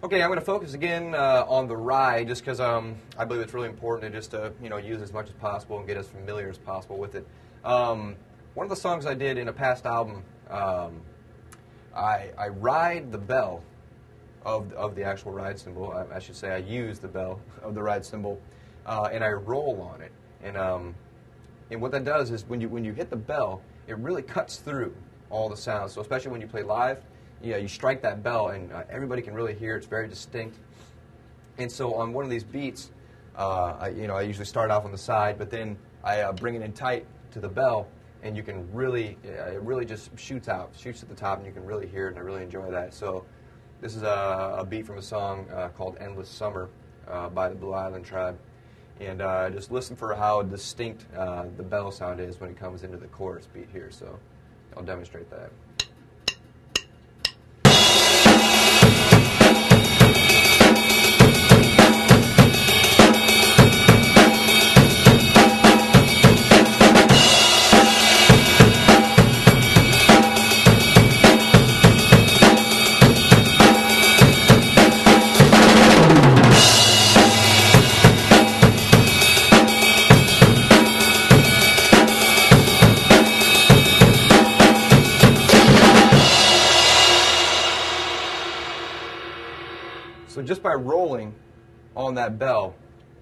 Okay, I'm going to focus again uh, on the ride, just because um, I believe it's really important to just uh, you know use as much as possible and get as familiar as possible with it. Um, one of the songs I did in a past album, um, I, I ride the bell of of the actual ride cymbal. I, I should say I use the bell of the ride cymbal, uh, and I roll on it. And um, and what that does is when you when you hit the bell, it really cuts through all the sounds. So especially when you play live you know, you strike that bell and uh, everybody can really hear. It's very distinct. And so on one of these beats, uh, I, you know, I usually start off on the side, but then I uh, bring it in tight to the bell, and you can really, uh, it really just shoots out, shoots at the top, and you can really hear it, and I really enjoy that. So this is a, a beat from a song uh, called "Endless Summer" uh, by the Blue Island Tribe, and just listen for how distinct the bell sound is when it comes into the chorus beat here. So I'll demonstrate that. So just by rolling on that bell,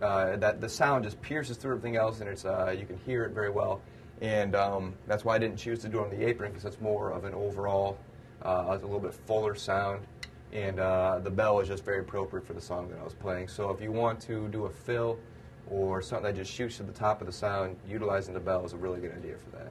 uh, that the sound just pierces through everything else, and it's uh, you can hear it very well. And um, that's why I didn't choose to do it on the apron because it's more of an overall, uh, a little bit fuller sound. And uh, the bell is just very appropriate for the song that I was playing. So if you want to do a fill or something that just shoots to the top of the sound, utilizing the bell is a really good idea for that.